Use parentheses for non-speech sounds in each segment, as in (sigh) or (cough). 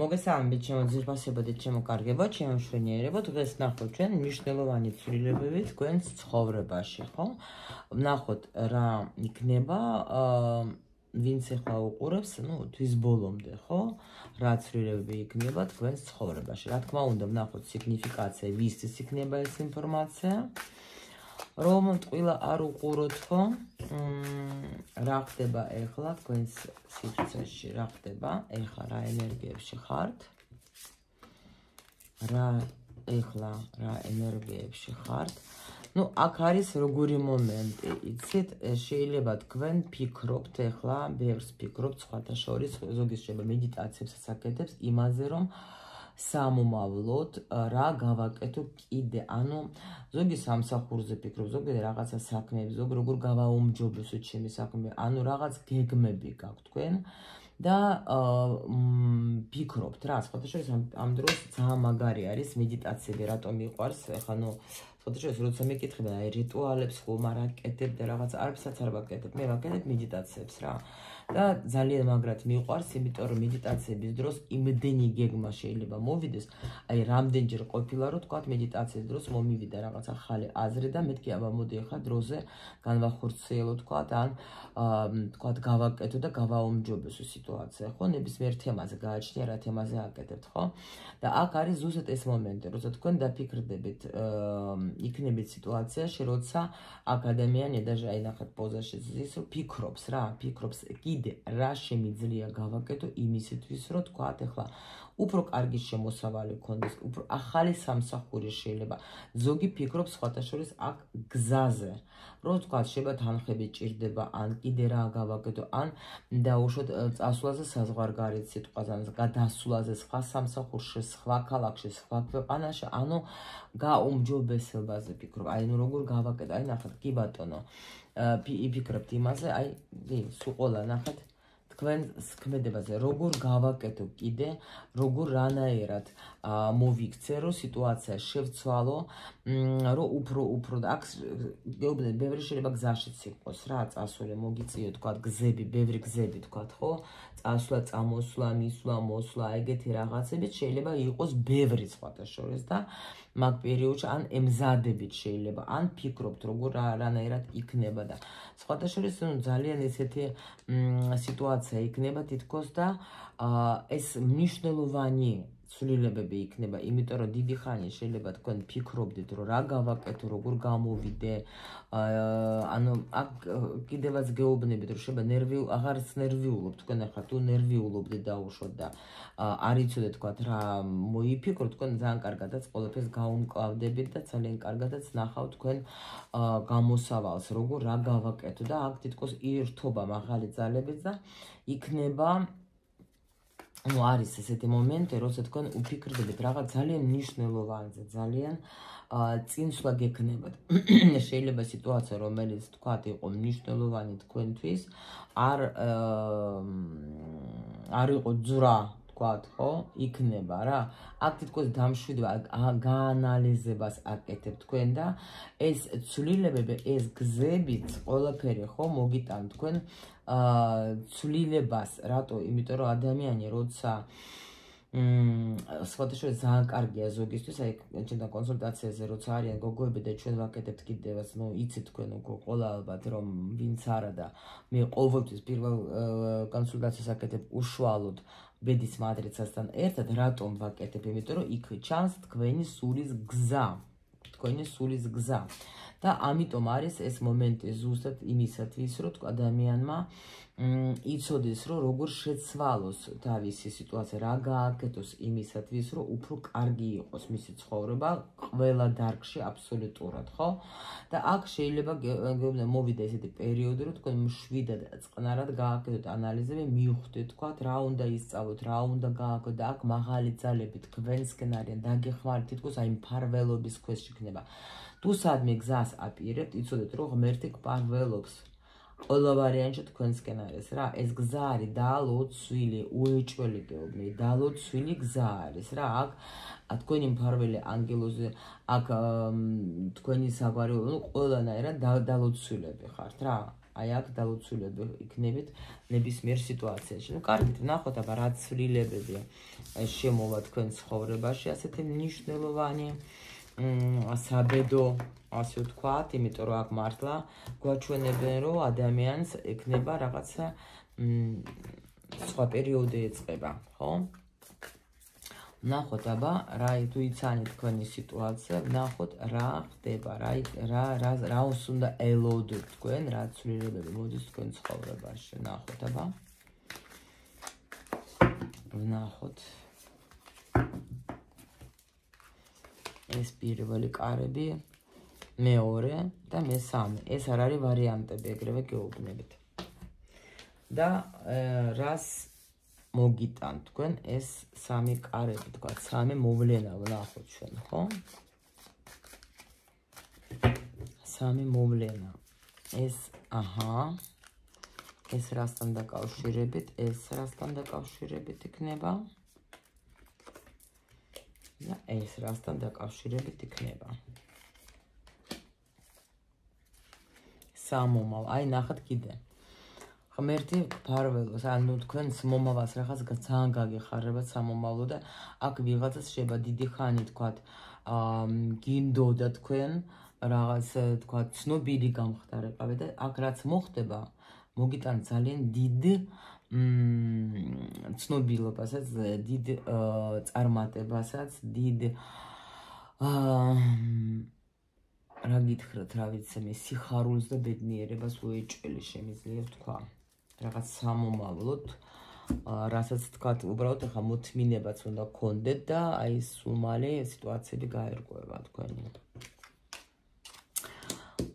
მოგესალმებით ჩემო ძირფასებო და ჩემო კარგებო, ჩემო მშვენიერებო. დღეს ნახოთ ჩვენ მნიშვნელოვანი ცვლილებები თქვენს ცხოვრებაში, ხო? ნახოთ რა იქნება, ვინც ახლა უყურებს, ну, თვის ბოლომდე, ხო? რა ცვლილებები იქნება თქვენს ცხოვრებაში. რა თქმა უნდა, ნახოთ სიგნიფიკაცია, ვისთვის იქნება ეს ინფორმაცია. რომ ტყილა არ უყუროთ, ხო? მ რა ხდება ახლა თქვენს სიცოცხლეში, რა ხდება? ახლა რა ენერგიებში ხართ? რა ახლა რა ენერგიებში ხართ? ну აქ არის როგორი მომენტი იცით შეიძლება თქვენ ფიქრობთ ახლა ბევრს ფიქრობთ სხვათა შორის ზოგის შეიძლება მედიტაციებსაც აკეთებს იმაზე რომ სამომავლოდ რა გავაკეთო კიდე? ანუ ზოგი სამსახურზე ფიქრობ ზოგი რაღაცა საქმეები ზოგი როგორ გავაუმჯობესო ჩემი საქმე? ანუ რაღაც გეგმები გაქვთ თქვენ და ფიქრობთ რა. სხვა შეიძლება ამ დროს ძალიან მაგარი არის მედიტაციები რატომ მიყვარს? ახლა ნუ სხვა შეიძლება როცა მეკითხება აი რიტუალებს ხომ არ აკეთებ და რაღაც არაფერსაც არ ვაკეთებ. მე ვაკეთებ მედიტაციებს რა და ძალიან მაგრად მიყვარს, იმიტომ რომ მედიტაციების დროს იმდენი გეგმა შეიძლება მოვიდეს, აი რამდენჯერ ყოფილა რომ თქვა მედიტაციის დროს მომივიდა რაღაც ახალი აზრი და მეთქი აბა მოდი ახლა დროზე განვახორციელო თქვა ან თქვა გავაკეთო და გავაუმჯობესო სიტუაცია, ხო? ნებისმიერ თემაზე გააჩნია რა თემაზე აკეთებთ, ხო? და აქ არის ზუსტად ეს მომენტი, როცა თქვენ დაფიქრდებით, იქნებით სიტუაციაში, როცა აკადემიანი და აი ნახეთ პოზაში ზის, ფიქრობს რა, ფიქრობს иде раше мидзлија гавакето и ми се твисрот која техла. უფრო კარგი შემოსავალი გქონდეს, უფრო ახალი სამსახური შეიძლება. ზოგი ფიქრობს სხვათა შორის აქ გზაზე. რომ თქვა შეიძლება თანხები ჭირდება, ან კიდე რა გავაკეთო, ან დაუშვოთ წასვლაზე საზღვარგარეთ სიტყვაზე, ან გადასვლაზე სხვა სამსახურში, სხვა ქალაქში, სხვა ქვეყანაში, ანუ გაუმჯობესებაზე ფიქრობ. აი ნუ როგორ გავაკეთო, აი ნახეთ, კი ბატონო. იფიქრებთ იმაზე, აი, სულ ყოლა ნახეთ. თქვენ სქმედებაზე როგორ გავაკეთო კიდე როგორ რანაერად მოვიქცე რომ სიტუაცია შევცვალო რომ უფრო უფრო აქ გეუბნები ბევრი შეიძლება გზაშიც იყოს რა წასული მოგიწიო თქვა გზები ბევრი გზები თქვა ხო? წასვლა წამოსვლა მისვლა მოსვლა ეგეთი რაღაცები შეიძლება იყოს ბევრი სხვათა შორის და მაგ პერიოდში ან ემზადებით შეიძლება ან ფიქრობთ როგორ რანაირად იქნება და სხვათა შორის ძალიან ესეთი სიტუაცია იქნება თითქოს და ეს მნიშვნელოვანი ცვლილებები იქნება, იმიტომ რომ დიდი ხანი შეიძლება თქვენ ფიქრობდით, რომ რა გავაკეთო, როგორ გამოვიდე. ანუ აქ კიდევაც გეუბნებით, რომ შეიძლება ნერვი აღარც ნერვიულობ, თქვენ ახლა თუ ნერვიულობდით დაუშვოთ და არ იცოდეთ თქვა რა მოიფიქრო, თქვენ ძალიან კარგადაც ყველაფერს გაუმკლავდებით და ძალიან კარგადაც ნახავთ თქვენ გამოსავალს, როგორ რა გავაკეთო და აქ თითქოს ერთობა მაღალი ძალებით და იქნება ну არის ესეთი მომენტი, როცა თქვენ უფიქრდებით რაღაც ძალიან ნიშნულოვანზე, ძალიან წინსვლა გექნებათ. (coughs) შეიძლება სიტუაცია, რომელიც თქვათ იყო ნიშნულოვანი თქვენთვის, არ არ იყო ძრა ვთქვათ, ხო? იქნება რა. აქ თითქოს დამშვიდვა, გაანალიზებას აკეთებ თქვენ და ეს ცვლილებები, ეს გზებიც, ყველაფერი ხო მოგიტან თქვენ აა ცვლილებას, რატო? იმიტომ რომ ადამიანი როცა მ სხვადასხვა ძალიან კარგია ზოგისთვის, აი ჩვენ და კონსულტაციაზე როცა არიან გოგოები და ჩვენ ვაკეთებთ კიდევაც, ნუ იცით თქვენ უკვე ყველა ალბათ რომ ვინც არა და მე ყოველთვის პირველ კონსულტაციას აკეთებ უშუალოდ ბედის მატრიცასთან ერთად რატომ ვაკეთებ? იმიტომ რომ იქ ჩანს თქვენი სულის გზა. თქვენი სულის გზა. და ამიტომ არის ეს მომენტი ზუსტად იმისათვის, რომ ადამიანმა იცოდეს, რომ როგორ შეცვალოს თავისი სიტუაცია, რა გააკეთოს იმისათვის, რომ უფრო კარგი იყოს მისი ცხოვრება ყველა დარგში აბსოლუტურად, ხო? და აქ შეიძლება გეუბნე მოვიდა ესეთი პერიოდი, რომ თქვენ მშვიდად წყნარად გააკეთოთ ანალიზები, მიხვდეთ, თქვა რა უნდა ისწავლოთ, რა უნდა გააკეთოთ და აქ მაღალი ძალები თქვენსკენ არიან დაგეხმართ, თითქოს აი მფარველობის ქვეშ იქნება. თუ სადმე გზას აპირებთ, იცოდეთ, რომ ღმერთი გპარველობს. ყველა ვარიანტი თქვენსკენ არის რა, ეს გზა არის დალოცვილი, უეჭველი გეუბნი, დალოცვილი გზა არის რა, აქ თქვენი მფარველი ანგელოზი, აქ თქვენი საგვარი, ну ყველანაირად დალოცვილები ხართ რა. აი აქ დალოცულები იქნებით ნებისმიერ სიტუაციაში. ნუ კარგით, ნახოთ აბა რა ცვლილებები შემოვა თქვენ ცხოვრებაში, ასეთი მნიშვნელოვანი მ საბედო ასე ვთქვათ, იმიტომ რომ აქ მართლა გვაჩვენებენ, რომ ადამიანს ექნება რაღაცა მ სხვა პერიოდი ეწება, ხო? ნახოთ აბა რა თუ იცანი თქვენი სიტუაცია ნახოთ რა ხდება რა რა რა რა უნდა ელოდოთ თქვენ რა ცვლილებები მოდის თქვენ ცხოვრებაში. ნახოთ აბა. ნახოთ ეს პირველი კარები მეორე და მესამე. ეს არ არის ვარიანტები ეგრევე გეუბნებით. და რას მოგიტან თქვენ ეს სამი კარები? თქვა სამი მოვლენა ვნახოთ ჩვენ ხო? სამი მოვლენა. ეს აჰა. ეს რასთან დაკავშირებით? ეს რასთან დაკავშირებით იქნება და ეს რასთან დაკავშირებით იქნება. სამომავ. აი ნახეთ კიდე. ღმერთი ფარველოს, ანუ თქვენს მომავალს რაღაც ძალიან გაგეხარება სამომავლო და აქ ვიღაცას შეება დიდი ხანი თქვათ, აა გინდოდა თქვენ რაღაც თქვათ ცნობილი გამختارებავე და აქ რაც მოხდება, მოგიტან ძალიან დიდ მ ცნობილობასაც, დიდ წარმატებასაც, დიდ აა რა გითხრათ, რა ვიცი, მე სიხარულს და ბედნიერებას უეჭველი შემიძლია თქვა. რაღაც სამომავლოდ რასაც თქვა უბრალოდ ახლა მოთმინებაც უნდა გქონდეთ და აი სუმალე სიტუაციები გაერკვევა თქვენი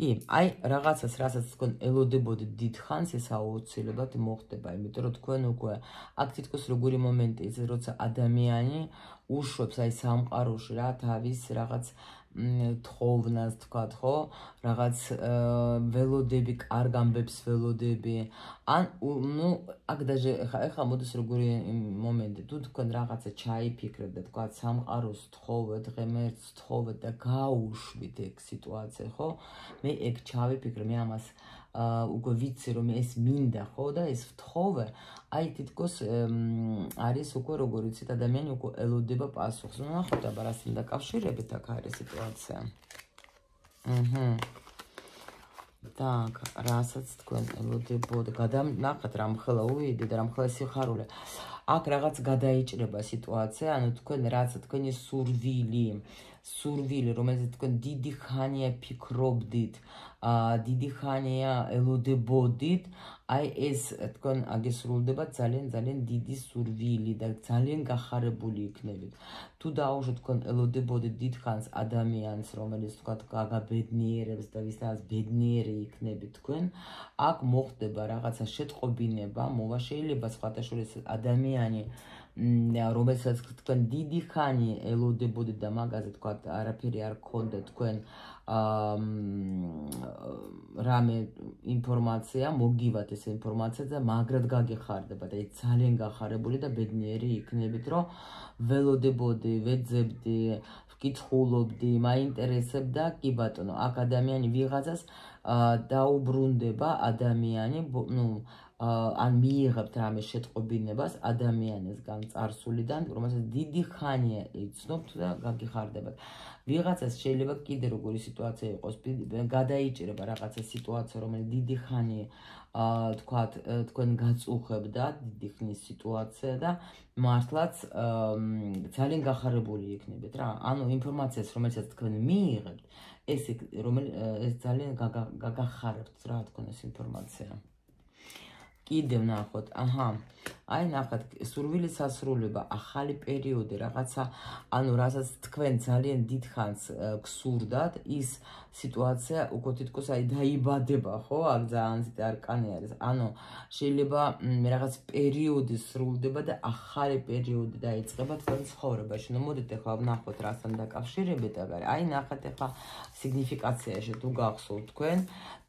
კი აი რაღაცას რასაც თქვენ ელოდებოდით დიდხანს ეს აუცილებლად მოხდება იმიტომ რომ თქვენ უკვე აქ თითქოს როგორი მომენტი ის როცა ადამიანი უშვებს აი სამყაროში რა თავის რაღაც თხოვნას თქვა ხო? რაღაც ველოდები კარგ ამბებს ველოდები. ან ნუ აქ დაჟე ხა ეხა მოდის როგორი მომენტი. თუ თქვენ რაღაცა ჩაიფიქრეთ და თქვა სამყაროს თხოვეთ ღემერს თხოვეთ და გაუშვით ეგ სიტუაცია ხო? მე ეგ ჩავიფიქრე მე ამას უკვე ვიცი რომ ეს მინდა ხო და ეს ვთხოვე აი თითქოს არის უკვე როგორ იცით ადამიანი უკვე ელოდება პასუხს ნუ ნახოთ აბა რასთან დაკავშირებით აქ არის სიტუაცია აჰა так რასაც თქვენ ელოდებოდ გადანახეთ რამ ხელა უვიდე და რამ ხელა სიხარულე აქ რაღაც გადაიჭრება სიტუაცია ანუ თქვენ რაც თქვენი სურვილი სურვილი რომელზეც თქვენ დიდი ხანია ფიქრობდით აა დიდი ხანია ელოდებოდით, აი ეს თქვენ აგესრულდება ძალიან ძალიან დიდი სურვილი და ძალიან გახარებული იქნებით. თუ დაუშვოთ თქვენ ელოდებოდით დიდხანს ადამიანს, რომელიც თქვა გაგაბედნიერებს და ვისაც ბედნიერი იქნებით თქვენ, აქ მოხდება რაღაცა შეტყობინება, მოვა შეიძლება შორის ადამიანი რომელსაც თქვენ დიდი ხანი ელოდებოდით და მაგაზე თქვა არაფერი არ გქონდა თქვენ რამე ინფორმაცია მოგივათ ეს ინფორმაცია და მაგრად გაგეხარდება და ძალიან გახარებული და ბედნიერი იქნებით რომ ველოდებოდი, ვეძებდი, ვკითხულობდი, მაინტერესებდა კი ბატონო, აქ ადამიანი ვიღაცას დაუბრუნდება ადამიანი, ну ან მიიღებთ რამე შეტყობინებას ადამიანისგან წარსულიდან, რომელსაც დიდი ხანია იცნობთ და გაგიხარდებათ. ვიღაცას შეიძლება კიდე როგორი სიტუაცია იყოს, გადაიჭირება რაღაცა სიტუაცია, რომელიც დიდი ხანი აა თქვათ თქვენ გაწუხებდა დიდი ხნის სიტუაცია და მართლაც ძალიან გახარებული იქნებით რა. ანუ ინფორმაციას, რომელსაც თქვენ მიიღებთ, ეს რომელიც ეს ძალიან გაგახარებთ რა თქვენ ეს ინფორმაცია. კიდევ ნახოთ, აჰა. აი ნახეთ, სურვილის სასრულება, ახალი პერიოდი, რაღაცა, ანუ რასაც თქვენ ძალიან დიდხანს გსურდათ, ის სიტუაცია უკვე თითქოს აი დაიბადება, ხო? აქ ძალიან ცოტა არკანი არის. ანუ შეიძლება რაღაც პერიოდი სრულდება და ახალი პერიოდი დაიწყება თქვენ ცხოვრებაში. ნუ მოდით ახლა ვნახოთ რასთან დაკავშირებით, აგარი. აი ნახეთ ახლა სიგნიფიკაციაში თუ გახსოვთ თქვენ,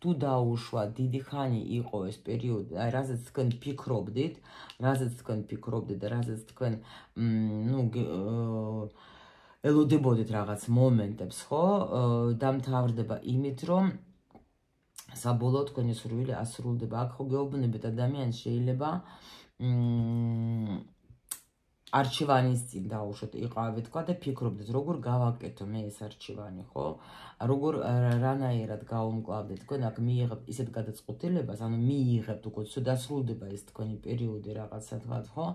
თუ დაუშვა დიდი ხანი იყო ეს პერიოდი, აი რასაც თქვენ ფიქრობდით, რასაც თქვენ ფიქრობდით და რასაც თქვენ ნუ ელოდებოდით რაღაც მომენტებს, ხო? დამთავრდება იმით, რომ საბოლოოდ თქვენი სურვილი ასრულდება. აქ ხო გეუბნებით ადამიანს შეიძლება მ არჩევანის წინ დაუშვოთ იყავით თქვა და ფიქრობდეთ როგორ გავაკეთო მე ეს არჩევანი ხო? როგორ რანაირად გავუმკლავდეთ თქვენ აქ მიიღებთ ისეთ გადაწყვეტილებას ანუ მიიღებთ უკვე თუ დასრულდება ეს თქვენი პერიოდი რაღაცა თქვა ხო?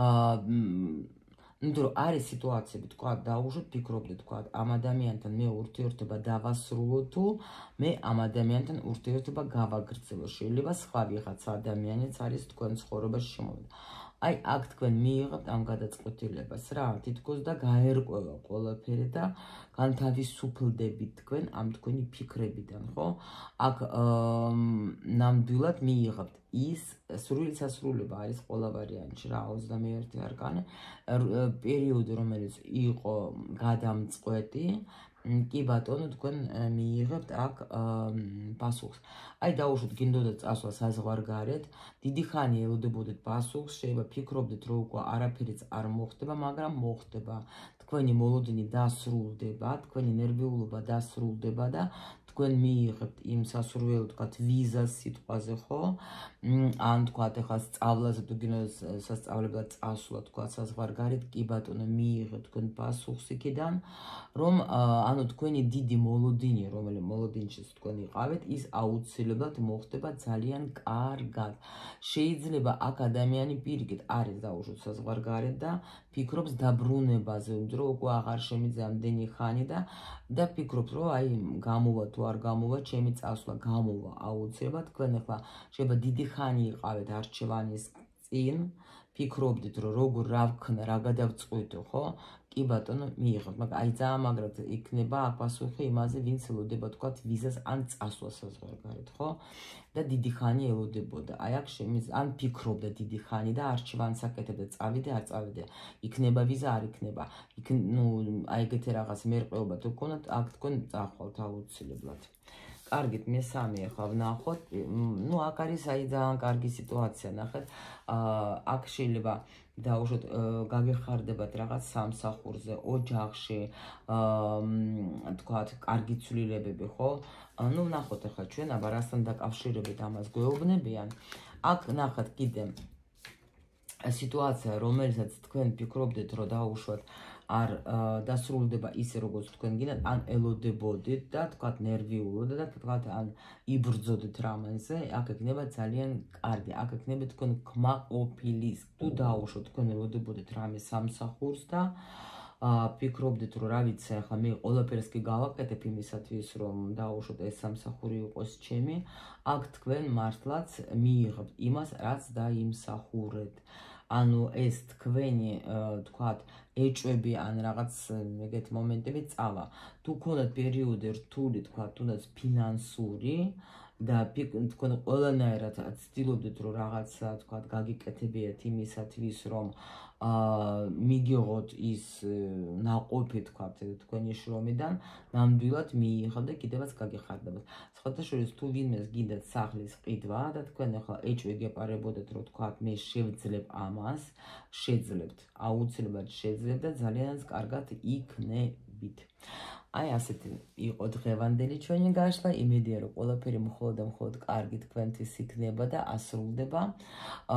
აა ნუ არის სიტუაციები თქვა დაუშვოთ ფიქრობდეთ თქვა ამ ადამიანთან მე ურთიერთობა დავასრულო თუ მე ამ ადამიანთან ურთიერთობა გავაგრძელო. შეიძლება სხვა ვიღაცა ადამიანიც არის თქვენ ცხოვრებაში შემოვიდა აი აქ თქვენ მიიღებთ ამ გადაწყვეტილებას რა თითქოს და გაერკვევა ყველაფერი და განთავისუფლდებით თქვენ ამ თქვენი ფიქრებიდან ხო აქ ნამდვილად მიიღებთ ის სრული სასრულება არის ყველა ვარიანტში რა 21 არკანი პერიოდი რომელიც იყო გადამწყვეტი კი ბატონო თქვენ მიიღებთ აქ პასუხს. აი დაუშვით გინდოდა წასვლა საზღვარგარეთ, დიდი ხანი ელოდებოდეთ პასუხს, შეიძლება ფიქრობდეთ რომ უკვე არაფერიც არ მოხდება, მაგრამ მოხდება. თქვენი მოლოდინი დასრულდება, თქვენი ნერვიულობა დასრულდება და თქვენ მიიღებთ იმ სასურველო თქვათ ვიზას სიტყვაზე ხო? ან თქვათ ახლა სწავლაზე თუ გინოს სასწავლებად წასვლა თქვათ საზღვარგარეთ კი ბატონო მიიღებთ თქვენ პასუხს იქიდან რომ ანუ თქვენი დიდი მოლოდინი რომელიც მოლოდინში თქვენ იყავით ის აუცილებლად მოხდება ძალიან კარგად. შეიძლება აქ ადამიანი პირიქით არის დაუშვოთ საზღვარგარეთ და ფიქრობს დაბრუნებაზე, რომ უკვე აღარ შემიძლია ამდენი ხანი და და ფიქრობს რომ აი გამოვა თუ არ გამოვა ჩემი წასვლა გამოვა აუცილებლად თქვენ ახლა შეიძლება დიდი ხანი იყავით არჩევანის წინ ფიქრობდით რომ როგორ რა ვქნა რა გადავწყვიტო ხო? კი ბატონო მიიღოთ მაგრამ აი ძალიან მაგრად იქნება აპასუხი იმაზე ვინც ელოდება თქვა ვიზას ან წასვლას საზღვარგარეთ ხო? და დიდი ხანი ელოდებოდა. აი აქ შემის ან ფიქრობდა დიდი ხანი და არჩევანს აკეთებდა წავიდე არ წავიდე. იქნება ვიზა არ იქნება. იქ ნუ აი ეგეთი რაღაც მერყეობა თუ გქონდათ აქ თქვენ წახვალთ აუცილებლად კარგით, მესამე ახლა ვნახოთ. ნუ აქ არის აი ძალიან კარგი სიტუაცია, ნახეთ. აა აქ შეიძლება დაუშვოთ გაგეხარდებათ რაღაც სამსახურზე, ოჯახში, აა თქვათ, კარგი ცვლილებები, ხო? ნუ ვნახოთ ახლა ჩვენ აბა რასთან დაკავშირებით ამას გვეუბნებიან. აქ ნახეთ კიდე სიტუაცია, რომელსაც თქვენ ფიქრობდეთ, რომ დაუშვათ არ დასრულდება ისე როგორც თქვენ გინდათ ან ელოდებოდით და თქვათ ნერვიულოდ და თქვათ ან იბრძოდით რამენზე აქ ექნება ძალიან კარგი. აქ ექნება თქვენ კმაყოფილის თუ დაუშვოთ თქვენ ელოდებოდით რამე სამსახურს და ა ფიქრობდით რომ რა ვიცი ახლა მე ყველაფერს კი გავაკეთებ იმისათვის რომ დაუშვოთ ეს სამსახური იყოს ჩემი. აქ თქვენ მართლაც მიიღებთ იმას რაც დაიმსახურეთ ანუ ეს თქვენი თქვათ ეჭვები ან რაღაც ეგეთ მომენტები წავა. თუ ქონდათ პერიოდი რთული თქვათ თუნდაც ფინანსური და თქვენ ყველანაირად ცდილობდით რომ რაღაცა თქვა გაგიკეთებიათ იმისათვის რომ აა მიგიღოთ ის ناقოფი თქვა თქვენი შრომიდან ნამდვილად მიიღებ და კიდევაც გაგიხარდებათ. სხვათაშორის თუ ვინმეს გინდათ სახლის ყიდვა და თქვენ ახლა ეჭვი გეპარებოდეთ რომ თქვა მე შევძლებ ამას შეძლებთ აუცილებლად შეძლებთ და ძალიანაც კარგად იქნებით. აი ასეთი იყო დღევანდელი ჩვენი გაშლა. იმედია რომ ყველაფერი მხოლოდ და მხოლოდ კარგი თქვენთვის იქნება და ასრულდება.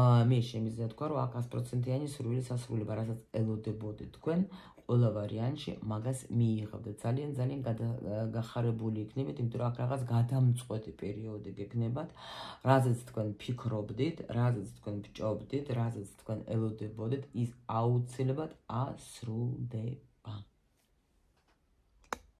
აა მე შემიძლია თქვა რომ აქ 100%-იანი სრული სასრულება, რასაც ელოდებოდეთ თქვენ ყველა ვარიანტში მაგას მიიღებდეთ. ძალიან ძალიან გახარებული იქნებით, იმიტომ რომ აქ რაღაც გადამწყვეტი პერიოდი გექნებათ, რაზეც თქვენ ფიქრობდით, რაზეც თქვენ ბჭობდით, რაზეც თქვენ ელოდებოდეთ, ის აუცილებლად ასრულდება.